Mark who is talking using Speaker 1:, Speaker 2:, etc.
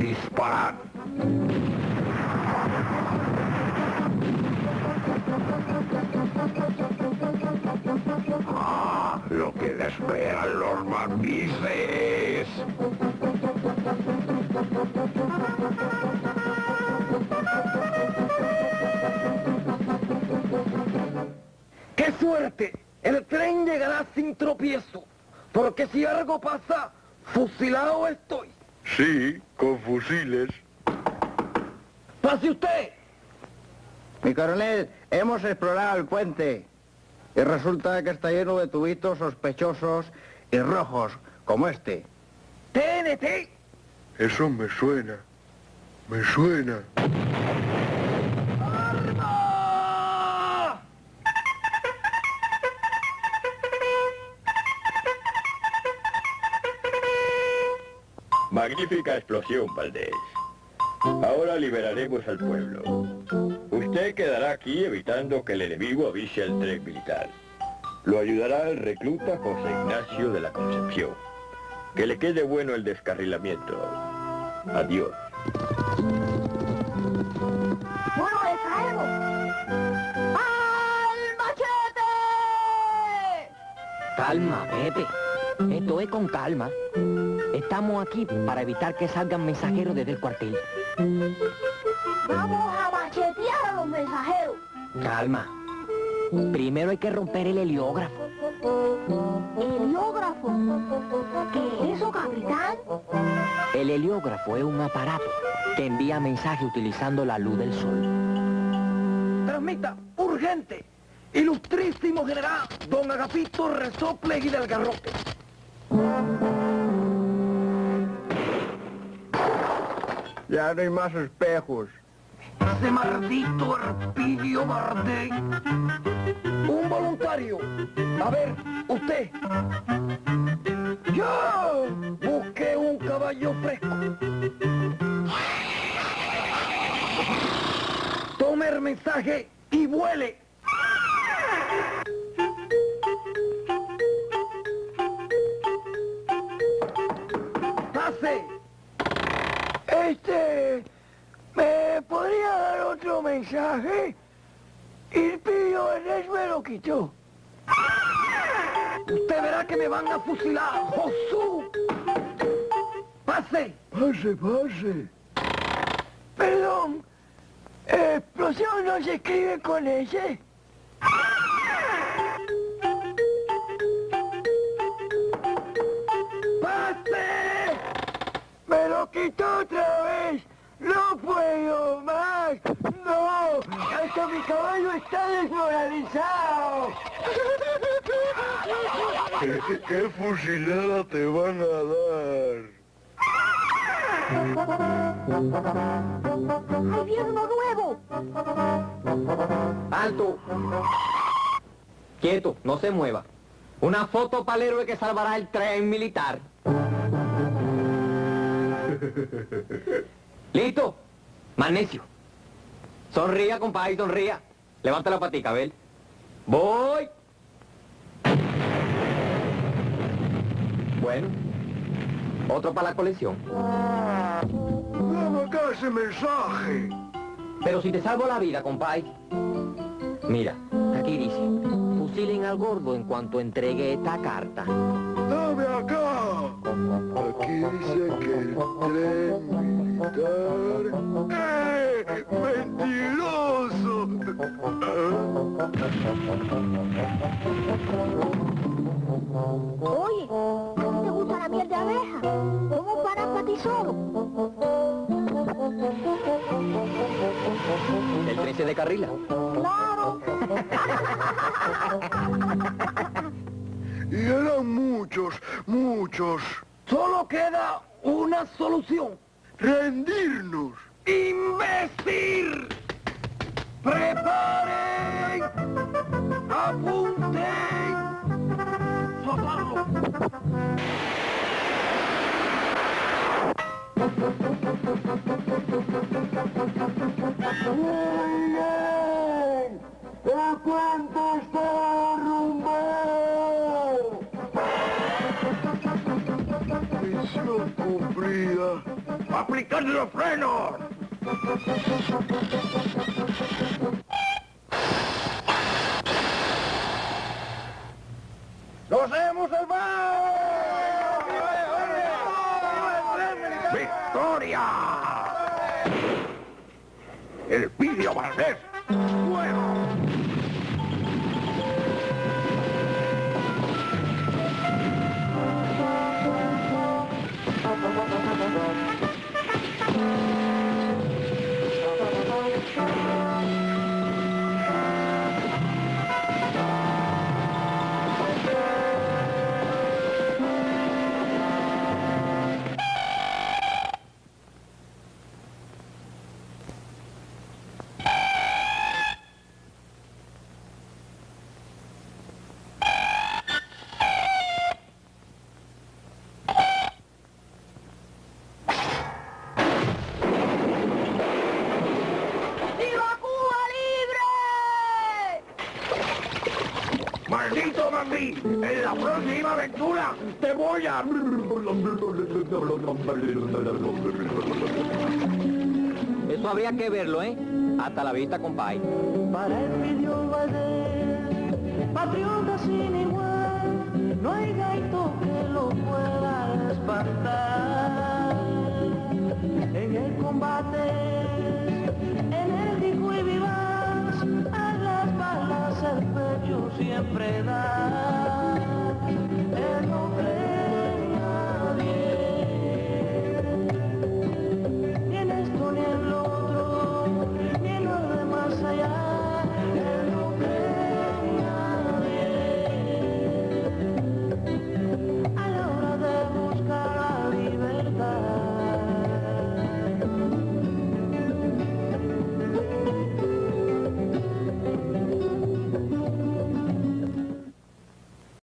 Speaker 1: Disparad. Ah, lo que le esperan los mambises.
Speaker 2: ¡Qué suerte! El tren llegará sin tropiezo, porque si algo pasa, fusilado estoy.
Speaker 3: Sí, con fusiles.
Speaker 2: ¡Pase usted!
Speaker 4: Mi coronel, hemos explorado el puente y resulta que está lleno de tubitos sospechosos y rojos, como este.
Speaker 2: TNT.
Speaker 3: Eso me suena. Me suena.
Speaker 5: Magnífica explosión, Valdés. Ahora liberaremos al pueblo. Usted quedará aquí evitando que el enemigo avise al tren militar. Lo ayudará el recluta José Ignacio de la Concepción. Que le quede bueno el descarrilamiento. Adiós.
Speaker 6: ¡Al machete!
Speaker 7: Calma, Pepe. Esto es con calma. Estamos aquí para evitar que salgan mensajeros desde el cuartel.
Speaker 6: Vamos a machetear a los mensajeros.
Speaker 7: Calma. Primero hay que romper el heliógrafo.
Speaker 6: Heliógrafo. ¿Qué es eso, capitán?
Speaker 7: El heliógrafo es un aparato que envía mensajes utilizando la luz del sol.
Speaker 2: Transmita, urgente. Ilustrísimo general Don Agapito Resoples y del Garrote.
Speaker 4: Ya no hay más espejos.
Speaker 2: Ese maldito Erpidio Bardé. Un voluntario. A ver, usted. Yo busqué un caballo fresco. Tome el mensaje y vuele. Pase. Este... ¿Me podría dar otro mensaje? El pillo Erneś me lo quitó. Usted verá que me van a fusilar, Josú. Pase.
Speaker 3: Pase, pase.
Speaker 2: Perdón. Explosión no se escribe con ese. ¡Pase! ¡Me lo quitó otra vez! ¡No puedo más! ¡No! ¡Hasta mi caballo está desmoralizado!
Speaker 3: ¿Qué, qué fusilada te van a dar?
Speaker 6: ¡Ahí viene uno nuevo!
Speaker 7: ¡Alto! Quieto, no se mueva. Una foto para el héroe que salvará el tren militar. ¿Listo? Magnesio. Sonría, compadre, sonría. Levanta la patica, ¿ves? Voy. Bueno. Otro para la colección.
Speaker 3: Dame acá ese mensaje.
Speaker 7: Pero si te salvo la vida, compadre. Mira, aquí dice, fusilen al gordo en cuanto entregue esta carta.
Speaker 3: Aquí dice que el tren militar... ¡Eh! ¡Mentiroso!
Speaker 6: Oye, ¿a ti te gusta la miel de abeja? ¿Cómo para para ti solo?
Speaker 7: El 13 de Carrila.
Speaker 6: ¡Claro!
Speaker 3: Y eran muchos, muchos.
Speaker 2: Solo queda una solución.
Speaker 3: Rendirnos.
Speaker 2: ¡Imbécil! ¡Preparen! ¡Apunten! ¡Soltarlo!
Speaker 3: ¡Bien! ¡El cuento
Speaker 1: aplicar los frenos.
Speaker 2: ¡Nos hemos salvado!
Speaker 1: ¡Victoria! El vídeo Valdés. ¡Fuego! En la próxima aventura te voy a...
Speaker 7: Eso habría que verlo, ¿eh? Hasta la vista, compay.
Speaker 8: Para el Valdés, patriota sin igual,